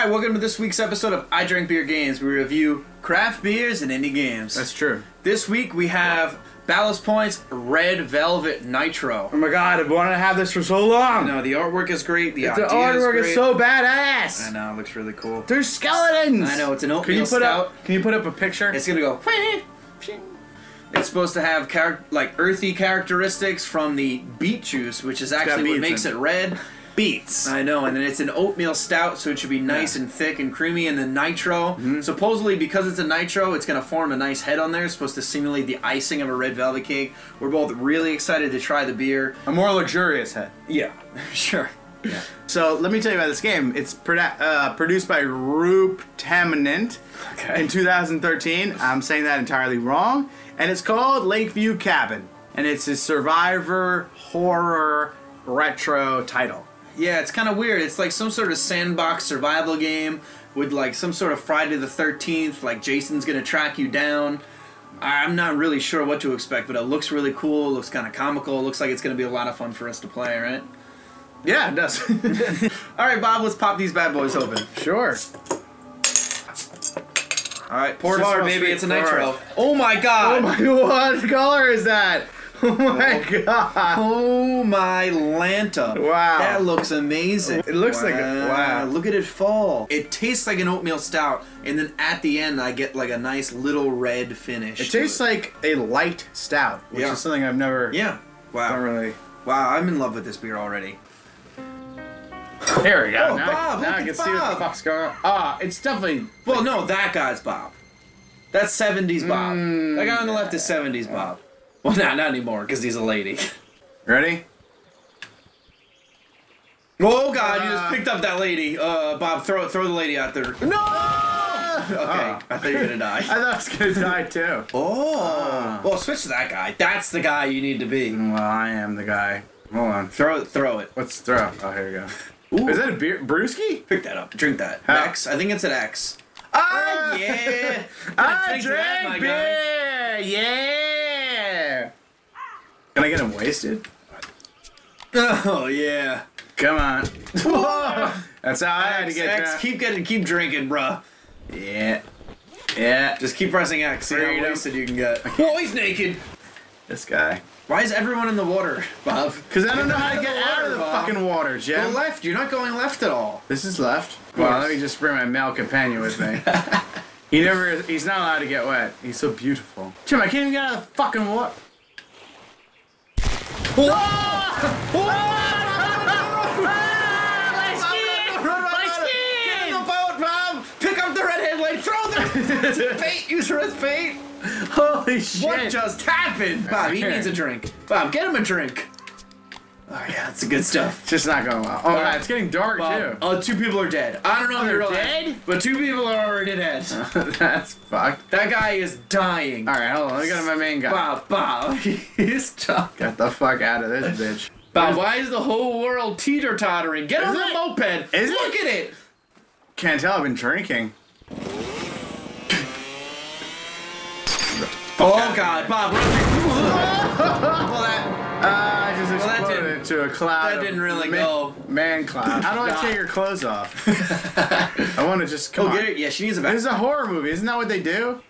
Hi, welcome to this week's episode of I Drank Beer Games. We review craft beers and indie games. That's true. This week we have Ballast Points Red Velvet Nitro. Oh my god, I've wanted to have this for so long. No, the artwork is great. The, the artwork is, is, so I know, it looks really cool. There's skeletons. I know, it's an Can you put stout. up? Can you put up a picture? It's gonna go. It's supposed to have like earthy characteristics from the beet juice, which is actually what makes in it red. Beets. I know, and then it's an oatmeal stout, so it should be nice Yeah. and thick and creamy. And then nitro, supposedly because it's a nitro, it's gonna form a nice head on there. It's supposed to simulate the icing of a red velvet cake. We're both really excited to try the beer. a more luxurious head. Yeah, sure. Yeah. So let me tell you about this game. It's produ- uh, produced by Roop Taminant Okay. in 2013. I'm saying that entirely wrong. And it's called Lakeview Cabin. And it's a survivor horror retro title. Yeah, it's kind of weird. It's like some sort of sandbox survival game with like some sort of Friday the 13th, like Jason's gonna track you down. I'm not really sure what to expect, but it looks really cool. It looks kind of comical. It looks like it's gonna be a lot of fun for us to play, right? Yeah, it does. All right, Bob, let's pop these bad boys open. sure. All right, pour it hard, baby. It's a nitro. Oh my god! Oh god. my what color is that? Oh my god. Oh my Lanta. Wow. That looks amazing. It looks like a- wow. Look at it fall. It tastes like an oatmeal stout, and then at the end, I get like a nice little red finish. It tastes like a light stout, which Yeah. is something I've never Yeah. Wow. don't really. Wow, I'm in love with this beer already. There we go. Oh, now, Bob, now look I can at see what Bob. the fuck's going on. Ah, it's definitely. Well, no, that guy's Bob. That's 70s Bob. Mm. that guy on the left is 70s Bob. Well, not, not anymore, because he's a lady. Ready? Oh, God, you just Uh. picked up that lady. Uh, Bob, throw throw the lady out there. No! Okay, Ah. I thought you were going to die. I thought I was gonna die too. Oh. Well, switch to that guy. That's the guy you need to be. Well, I am the guy. Hold on. Throw it, throw it. Let's throw. Oh, here we go. Ooh. Is that a beer? Brewski? Pick that up. Drink that. How? X. I think it's an X. Ah, yeah. I Drink that, drink beer. Yeah. Can I get him wasted? Oh yeah. Come on. That's how I had to X, get X, keep getting, keep drinking, bruh. Yeah. Yeah. Just keep pressing X. See how wasted you can get. Whoa, oh, he's naked. This guy. Why is everyone in the water, Bob? Because I don't know how to get out of the Bob. fucking water, Go left. You're not going left at all. This is left. Well, let me just bring my male companion with me. he never. He's not allowed to get wet. He's so beautiful. Jim, I can't even get out of the fucking water. Get in the boat, Bob. Pick up the red headlight. Throw the bait. Use her as bait. Holy shit! What just happened? Bob, he needs a drink. Bob, get him a drink. Oh yeah, that's the good stuff. It's just not going well. Oh, God, it's getting dark Bob, too. uh, two people are dead. I don't know if They're they're dead? but two people are already dead. That's fucked. that guy is dying. All right, hold on. Let me go to my main guy. Bob, Bob, he's dying. Get the fuck out of this bitch. Bob, why is the whole world teeter tottering? Get on the moped. Is Look it? at it. Can't tell. I've been drinking. Oh God, Bob. Into a cloud. that didn't really man, go. Man cloud. How do I take your clothes off? I want to just come oh, on. get it. Yeah, she needs a This is a horror movie. Isn't that what they do?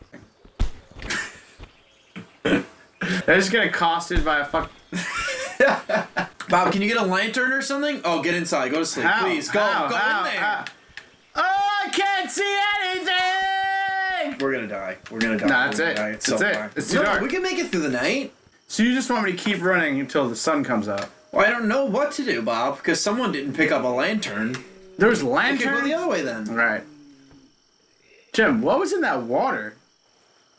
They're just get accosted by a fuck. Bob, can you get a lantern or something? Oh, get inside. Go to sleep, How? please. Go, How? go How? in there. Oh, I can't see anything. We're gonna die. We're gonna die. Nah, that's We're it. die. It's That's so it. far. It's too no, dark. we can make it through the night. So you just want me to keep running until the sun comes up? Well, I don't know what to do, Bob, because someone didn't pick up a lantern. There's We could go the other way then. Right. Jim, what was in that water?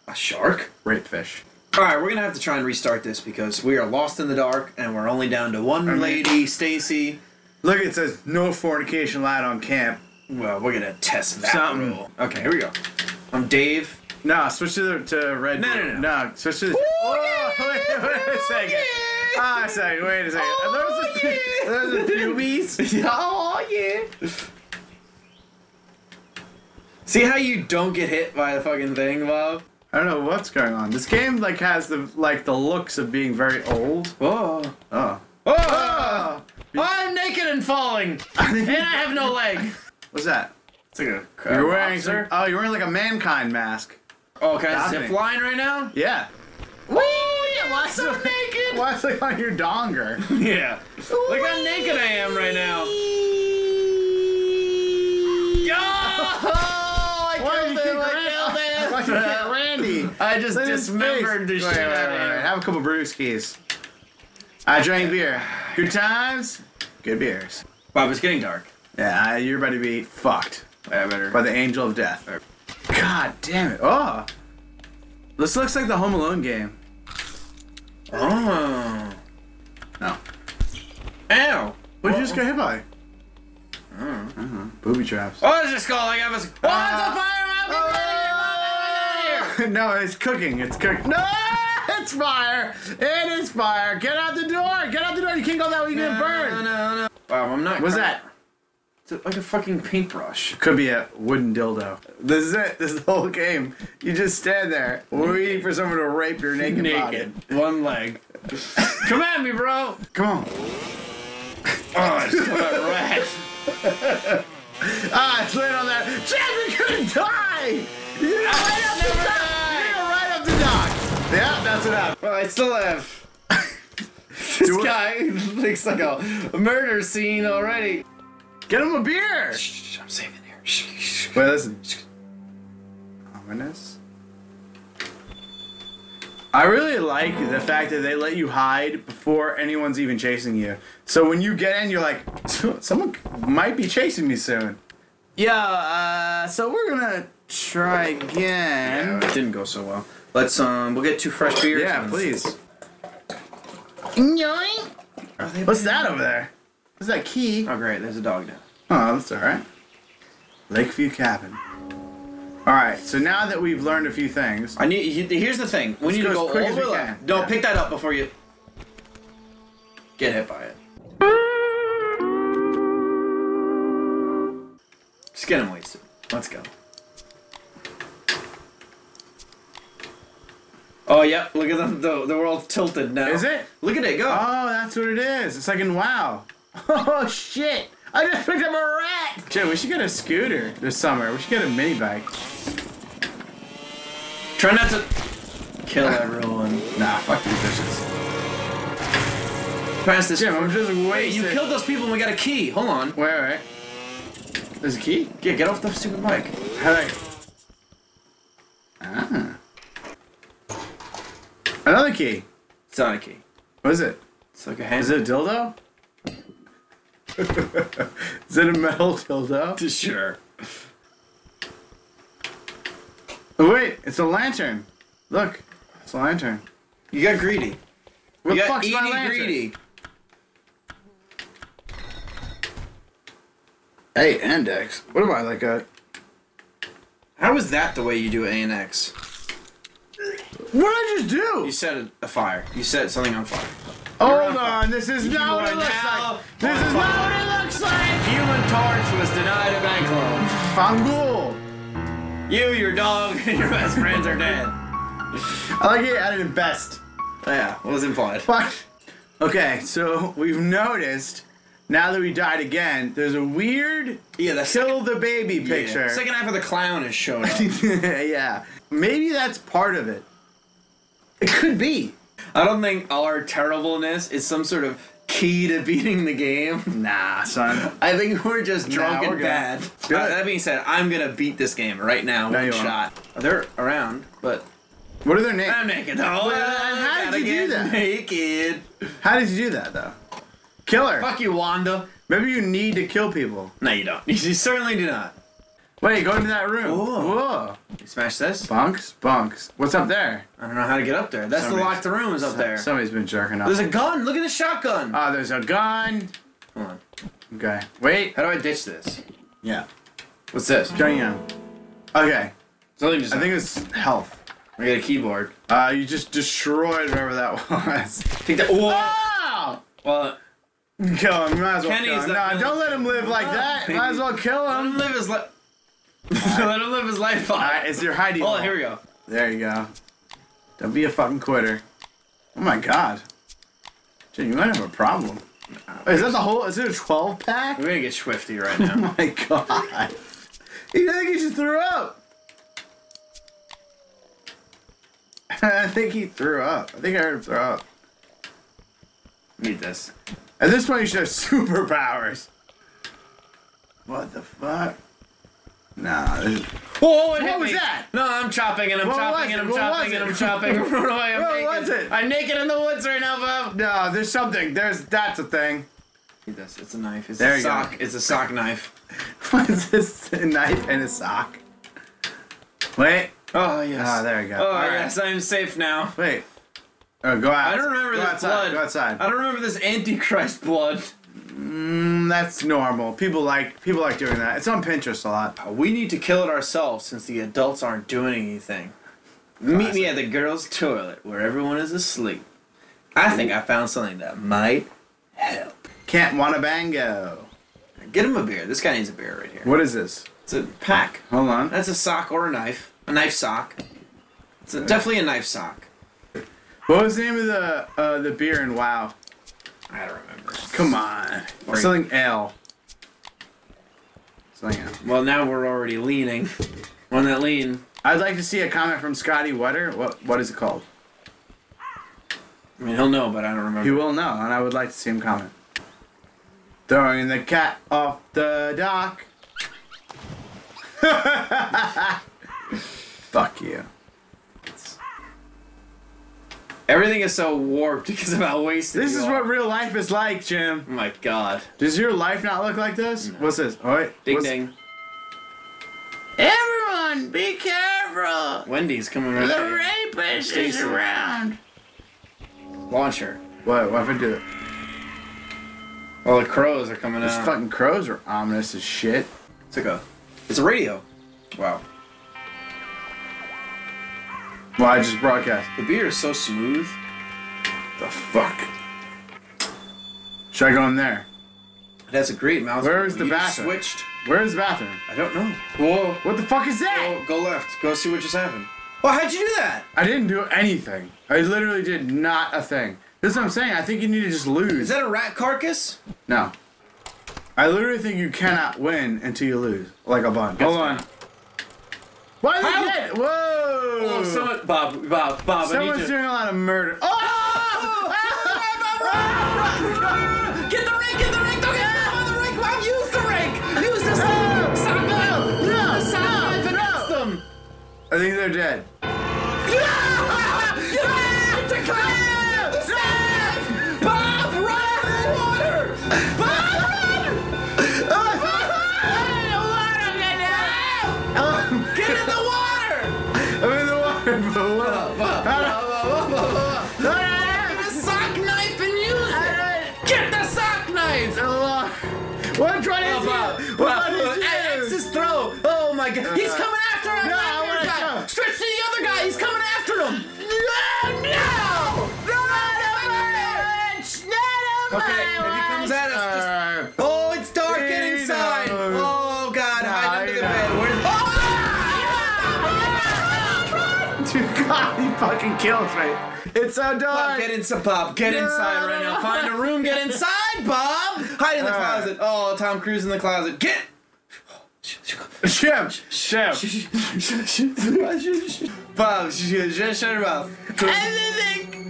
A shark? Rape fish. All right, we're gonna have to try and restart this because we are lost in the dark and we're only down to one lady, Stacy. Look, it says no fornication allowed on camp. Well, we're gonna test that Something. rule. Okay, here we go. I'm Dave. No, switch to the, to red. No, no, no. no. switch to the. Oh, wait, wait a second. Ah, a second. Wait a second. Are those the, pu- are those the pubes? oh yeah. See how you don't get hit by the fucking thing, Bob? I don't know what's going on. This game like has the like the looks of being very old. Whoa. Oh. Oh! I'm naked and falling, and I have no leg. What's that? It's like a. You're wearing some, oh, you're wearing like a mankind mask. Oh, can I balcony. zip line right now? Yeah. Whee! Why so naked? Why is it on your donger? Yeah. Look how naked I am right now. Yo! Oh, I Why did you killed him! I Randy? killed him! Why did you kick Randy? I just Look at his dismembered the face. shit Wait, wait, out of him. Have a couple brewskis. I drank beer. Good times, good beers. Bob, it's getting dark. Yeah, you're about to be fucked I better. by the angel of death. God damn it. Oh. This looks like the Home Alone game. Oh. No. Ow. What did you just get hit by? Uh-huh. Booby traps. Oh, it's just called like I was. Oh, it's a Uh, fire! I'll be getting no, it's cooking. It's cooking. No, it's fire. It is fire. Get out the door. Get out the door. You can't go that way. You get No, burned. no, no. No. Wow, I'm not. What's that? Like a fucking paintbrush. Could be a wooden dildo. This is it. This is the whole game. You just stand there waiting for someone to rape your naked, Naked. body. One leg. Come at me, bro. Come on. Oh, I just got a rat. Ah, it's laying on that. Chad, you're gonna die. You're gonna right up the dock. die. You're right up the dock. Yeah, that's what happened. Well, I still have. This Do it. guy looks like a, a murder scene already. Get him a beer. Shh, I'm saving here. Shh, shh. Wait, listen. Ominous. I really like the fact that they let you hide before anyone's even chasing you. So when you get in, you're like, someone might be chasing me soon. Yeah, uh, so we're gonna try again. Yeah, it didn't go so well. Let's um, we'll get two fresh beers. Yeah, please. What's that over there? What's that key? Oh great, there's a dog now. Oh, that's alright. Lakeview Cabin. Alright, so now that we've learned a few things, I need. Here's the thing. We need to go go all as the way. No, Yeah. pick that up before you get hit by it. Just get him wasted. Let's go. Oh yep, look at them. The the world's tilted now. Is it? Look at it go. Oh, that's what it is. It's like in WoW. Oh shit! I just picked up a rat. Joe, we should get a scooter this summer. We should get a mini bike. Try not to kill everyone. Nah, fuck these bitches. Pass this. Jim, I'm just Wait, you killed those people and we got a key. Hold on. Wait, wait. There's a key. Yeah, get off the stupid bike. How do I? Ah. Another key. It's not a key. What is it? It's like a hand. Is it a dildo? is it a metal dildo? Sure. Oh, wait, it's a lantern. Look, it's a lantern. You got greedy. What you the fuck's my lantern? greedy. Hey, index. What am I like a? How is that the way you do A and X? What did I just do? You set a, a fire. You set something on fire. Hold on, this is not what it looks like. This is not what it looks like. Human Torch was denied a bank loan. Fangul. You, your dog, and your best friends are dead. I like it added in best. Oh, yeah, what was implied? Fuck. Okay, so we've noticed now that we died again, there's a weird Yeah, that's kill the baby picture. Second half of the clown is showing up. yeah. Maybe that's part of it. It could be. I don't think our terribleness is some sort of key to beating the game. Nah, son. I think we're just drunk Nah, we're and bad. Uh, that being said, I'm gonna beat this game right now No, with you won't. shot. They're around, but What are their names? I'm naked though. Well, how did you do that? Naked. How did you do that though? Killer. Fuck you, Wanda. Maybe you need to kill people. No, you don't. You certainly do not. Wait, go into that room. Whoa. Whoa. You smash this. Bunks, bunks. What's up there? I don't know how to get up there. That's Somebody's- the locked room is up there. Somebody's been jerking off. There's a gun. Look at the shotgun. Oh, there's a gun. Hold on. Okay. Wait. How do I ditch this? Yeah. What's this? Going in. Okay. Something just. I think it's health. I got a keyboard. Uh, you just destroyed whatever that was. Take that. Whoa. Oh! Well, Kill him. You might as well Kenny's kill him. No, don't let him live like Oh, that. Might as well kill let him him. live his life. let him live his life. All right, it's your hiding. Oh, here we go. There you go. Don't be a fucking quitter. Oh my god. Jay, you might have a problem. Is that the whole? Is it a 12 pack? We're gonna get swifty right now. Oh now. my god. You think he just threw up. I think he threw up. I think I heard him throw up. Need this. At this point, you should have superpowers. What the fuck? Nah. This, Whoa, what, What hit was me? that? No, I'm chopping and I'm What chopping and it? I'm What chopping and it? I'm chopping. Run away, I'm What naked. was it? I'm naked in the woods right now, Bob. no, there's something. There's that's a thing. Need this. It's a knife. It's There a you go. sock. It's a sock knife. What is this? A knife and a sock. Wait. Oh yes. Ah, there you go. Oh All right. yes, I'm safe now. Wait. Oh, go out. I don't remember go this outside. blood. Go outside. I don't remember this Antichrist blood. Mm, that's normal. People like people like doing that. It's on Pinterest a lot. We need to kill it ourselves since the adults aren't doing anything. Meet me at the girls' toilet where everyone is asleep. I think I found something that might help. Can't wanna bango. Get him a beer. This guy needs a beer right here. What is this? It's a pack. Hold on. That's a sock or a knife. A knife sock. It's a, definitely a knife sock. What was the name of the uh, the beer in WoW? I don't remember. Come on. Or- Something L. Something L. Well, now we're already leaning. On that lean. I'd like to see a comment from Scotty Wetter. What what is it called? I mean, he'll know, but I don't remember. He will know, and I would like to see him comment. Throwing the cat off the dock. Fuck you. Everything is so warped because of how wasted This you is are. what real life is like, Jim. Oh my god. Does your life not look like this? What's this? Oh wait. Ding What's- ding. Everyone, be careful. Wendy's coming right The there. rapist is around. Launch her. What? What if I do it? Well, the crows are coming Those out. fucking crows are ominous as shit. It's like a. It's a radio. Wow. Well, I just broadcast. The beer is so smooth. The fuck? Should I go in there? It has a great mouth. Where is the bathroom? Switched. Where's the bathroom? I don't know. Whoa. What the fuck is that? Go, go left. Go see what just happened. Well, how'd you do that? I didn't do anything. I literally did not a thing. This is what I'm saying. I think you need to just lose. Is that a rat carcass? no. I literally think you cannot win until you lose. Like a bun. Hold on. Why is How? it dead? Whoa! Oh, someone, Bob, Bob, Bob, I Someone's need doing a lot of murder. Oh! Get the rake, get the rake, don't get on the rake, Bob, use the rake! Use the No, sock no, no, The sock no, knife no. them! I think they're dead. Bob, ah! What one is fucking kills me. It's so Bob, dark. get inside, Bob. Get inside right now. Find a room. Get inside, Bob. Hide in the All right. closet. Oh, Tom Cruise in the closet. Get. Shim, Shim. Bob, sh- sh- just shut your mouth.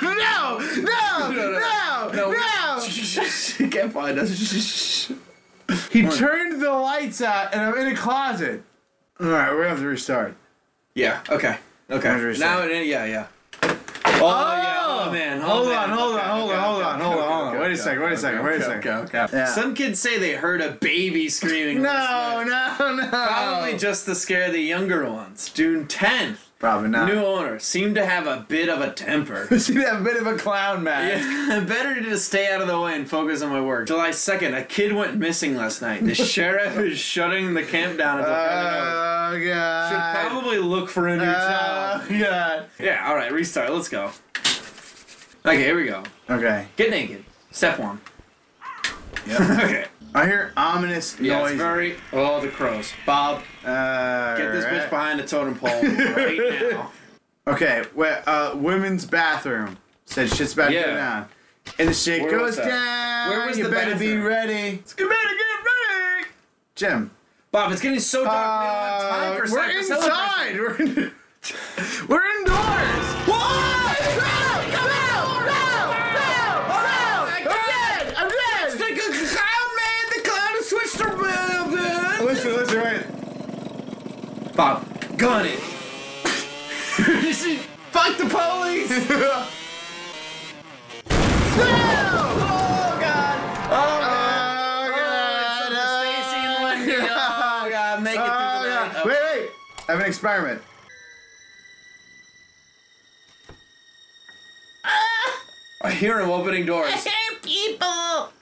No, no, no, no, You can't find us. He turned the lights out, and I'm in a closet. All right, we're gonna have to restart. Yeah. Okay. Okay. Now, it- yeah, yeah. Oh, yeah. Oh, oh man. Oh, Hold man. on, hold Okay, on, hold okay, on, hold okay, on, hold on, hold on. Wait a second, wait a second, wait a second. okay, okay. Yeah. Some kids say they heard a baby screaming. No, no, no. Probably just to scare the younger ones. June 10th. Probably not. New owner seemed to have a bit of a temper. seemed to have a bit of a clown mask. Yeah, better to just stay out of the way and focus on my work. July 2nd, a kid went missing last night. The sheriff is shutting the camp down until further notice. Oh god. Should probably look for a new Oh job. god. Yeah, alright, restart. Let's go. Okay, here we go. Okay. Get naked. Step one. Yep. okay. I hear ominous Yeah, noise. it's very. Oh, the crows. Bob, uh, get this bitch behind the totem pole right now. Okay, well, uh, women's bathroom. Said shit's about to go down. And the shit Where goes down. Where was you the better be bathroom? ready. You better get ready. Jim. Bob, it's getting so dark. we don't have time for Uh, we're Cyber celebration. inside. We're, in, we're indoors. Bob, gun it. Fuck the police. No! Oh God. Oh Oh, God. God. Oh, Stacy. Oh God. Make it through Oh, the God. night. Wait, wait. I have an experiment. Ah! I hear him opening doors. I hear people!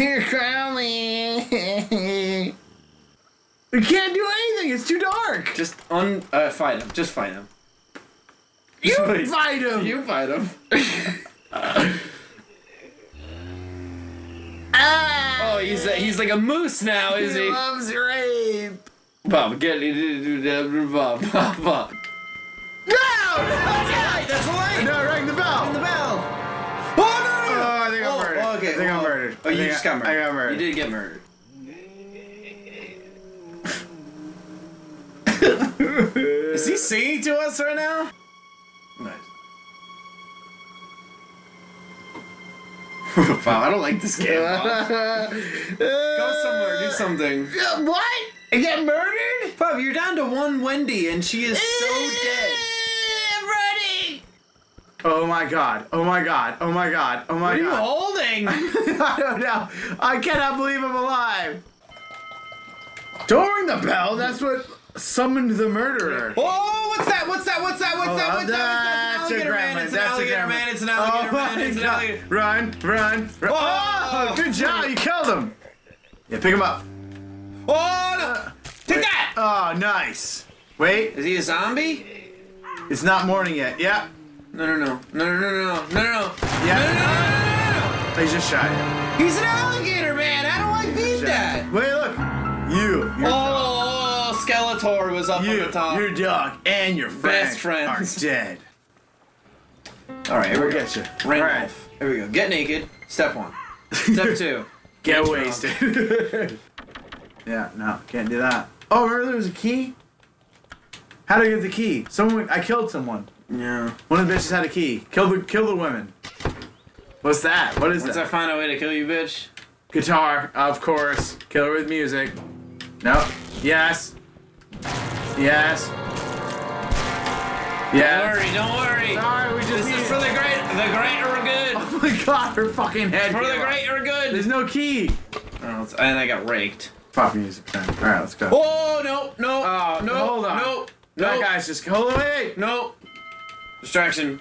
You're crawling. we can't do anything. It's too dark. Just un uh, fight him. Just fight him. You Wait. fight him. You fight him. Ah. Oh, he's a, he's like a moose now, is he he? loves rape. Bob, get it, Bob, Bob, Bob. No! Oh. I you just I- got murdered. I got murdered. You did get murdered. Is he singing to us right now? Nice. wow, I don't like this game. Go somewhere, do something. What? I get murdered? Bob, you're down to one Wendy, and she is so dead. I'm running. Oh my god. Oh my god. Oh my god. Oh my god What are you holding? I don't know. I cannot believe I'm alive. Don't ring the bell. That's mm. what summoned the murderer. Oh, oh, what's that? What's that? What's that? What's oh, that? Oh, What's that? It's an alligator man. It's an alligator man. It's an alligator Oh man. It's an alligator. Run, run, run. Oh! Oh, good job. You killed him. Yeah, pick him up. Oh no! Take that! Oh, nice. Wait, Is he a zombie? it's not morning yet. Yeah. No, no, no. No, no, no, no. No, no, Yeah. No, no, no, no, no, no. He's just shy. He's an alligator, man. I don't like beat that. Wait, look. You. Your oh, dog. Oh, Skeletor was up you, on the top. Your dog and your friend Best friends. are dead. All right, here we go. Getcha. Rain All right. Here we go. Get naked. Step one. Step two. Get wasted. yeah, no, can't do that. Oh, remember there was a key? How do I get the key? Someone, I killed someone. Yeah. One of the bitches had a key. Kill the, kill the women. What's that? What is Once I that? find a way to kill you, bitch. Guitar, of course. Kill her with music. No. Yes. Yes. Yeah. Don't worry. Don't worry. Sorry, we just This need- is for the great, the great or good. Oh my god, her fucking head. For the came off. great or good. There's no key. Oh, and I got raked. Pop music then. Alright, let's go. Oh no no Oh, no hold on. no that no guy's just. Hold wait. no distraction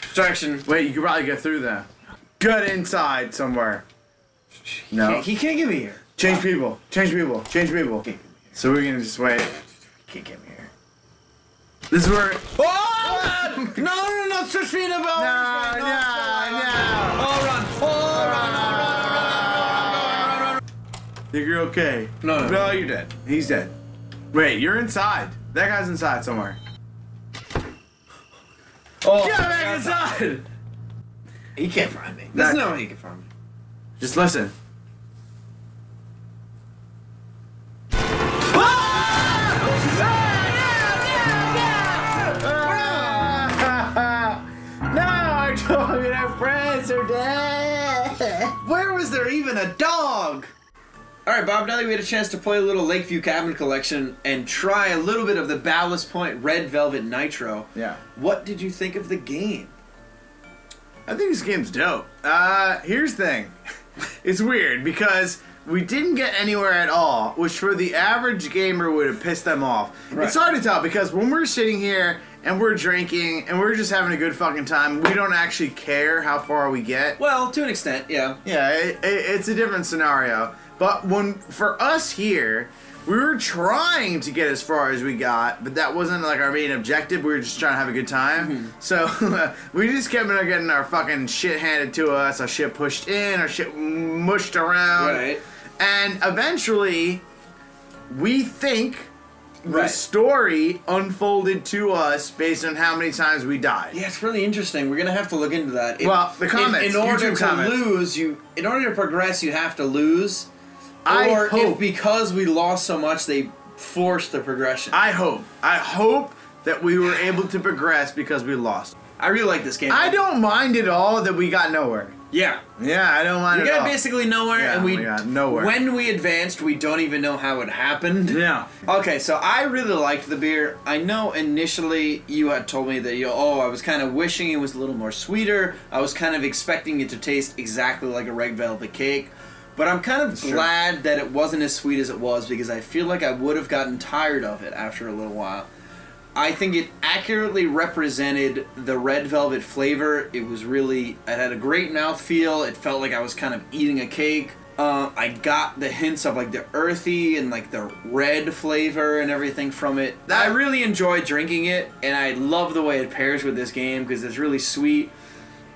distraction. Wait, you could probably get through there. Good inside somewhere. He No. can't, he can't get me here. Change people. Change people. Change people. Can't get me So we're gonna just wait. here. Can't get me here. This is where. Oh no no no no! Switch me in the bell. No, Run, no, run, no. Oh run! Oh run! Oh run! Oh run! Oh run! Think you're okay? No, no, No, you're dead. He's dead. Wait, you're inside. That guy's inside somewhere. Oh, Get back inside. He can't find me. There's no way he can find me. Just listen. Ah! Ah! No, I told you that friends are dead. Where was there even a dog? All right, Bob. Now that we had a chance to play a little Lakeview Cabin Collection and try a little bit of the Ballast Point Red Velvet Nitro, Yeah. what did you think of the game? I think this game's dope. Uh, here's the thing. It's weird because we didn't get anywhere at all, which for the average gamer would have pissed them off. Right. It's hard to tell because when we're sitting here and we're drinking and we're just having a good fucking time, we don't actually care how far we get. Well, to an extent, yeah. Yeah, it, it, it's a different scenario. But when for us here, we were trying to get as far as we got, but that wasn't like our main objective. We were just trying to have a good time. Mm-hmm. So we just kept on getting our fucking shit handed to us, our shit pushed in, our shit mushed around, Right. and eventually, we think the story unfolded to us based on how many times we died. Yeah, it's really interesting. We're gonna have to look into that. Well, the comments, in order YouTube to comments. lose, you in order to progress, you have to lose. I or hope- if because we lost so much, they forced the progression. I hope. I hope that we were able to progress because we lost. I really like this game. I don't mind at all that we got nowhere. Yeah, Yeah, I don't mind we got all. basically nowhere, Yeah, and we, we got nowhere. When we advanced, we don't even know how it happened. Yeah. Okay, so I really liked the beer. I know initially you had told me that you oh I was kind of wishing it was a little more sweeter. I was kind of expecting it to taste exactly like a red velvet cake. But I'm kind of glad that it wasn't as sweet as it was because I feel like I would have gotten tired of it after a little while. I think it accurately represented the red velvet flavor. It was really, it had a great mouthfeel. It felt like I was kind of eating a cake. Uh, I got the hints of like the earthy and like the red flavor and everything from it. I really enjoyed drinking it, and I love the way it pairs with this game because it's really sweet.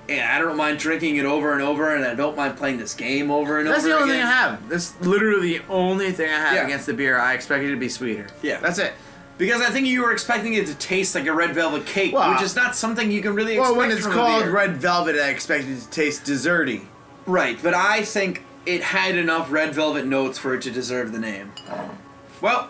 And I don't mind drinking it over and over, and I don't mind playing this game over and That's over That's the only again. thing I have. That's literally the only thing I have Yeah. against the beer. I expected it to be sweeter. Yeah. That's it. Because I think you were expecting it to taste like a red velvet cake, Well, which is not something you can really Well, when it's called red velvet, I expected it to taste desserty. Right, but I think it had enough red velvet notes for it to deserve the name. Well,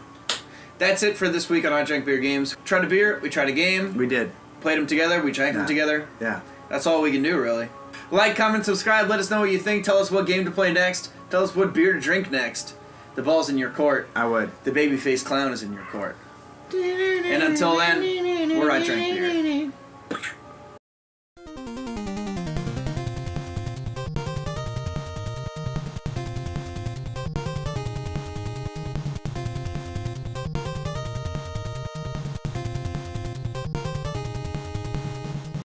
that's it for this week on I Drank Beer Games. Tried a beer, we tried a game, We did. played them together, we drank Yeah. them together. Yeah. That's all we can do, really. Like, comment, subscribe, let us know what you think, tell us what game to play next, tell us what beer to drink next. The ball's in your court, I would. the babyface clown is in your court. And until then, we're I Drank Beer.